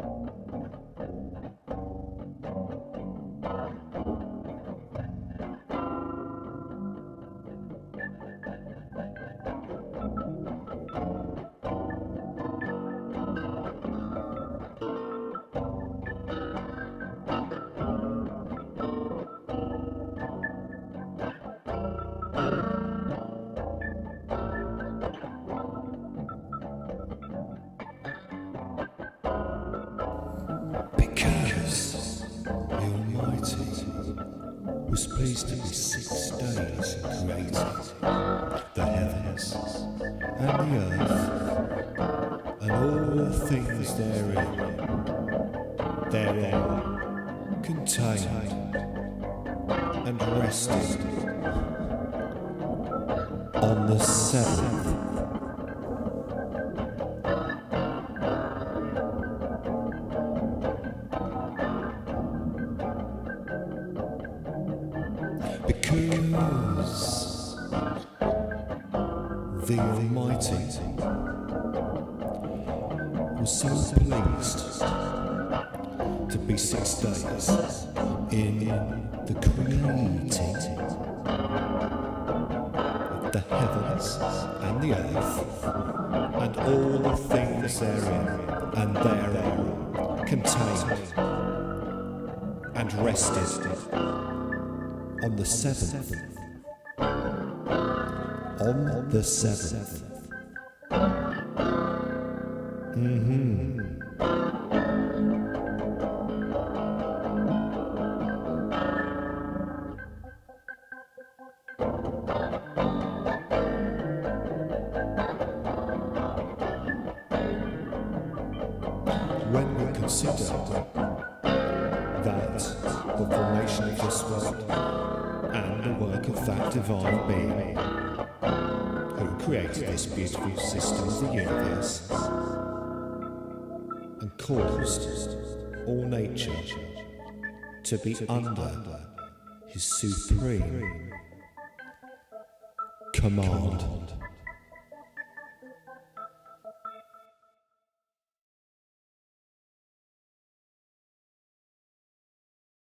The Almighty pleased to be six days and created the heavens and the earth and all the things therein, thereon contained and rested on the seventh. Because the Almighty was so pleased to be six days in the creating of the heavens and the earth and all the things therein and thereon contained and rested on the seventh. On the seventh. Mm-hmm. When we consider that the formation of this world work of that divine being who created this beautiful system of the universe and caused all nature to be under his supreme command.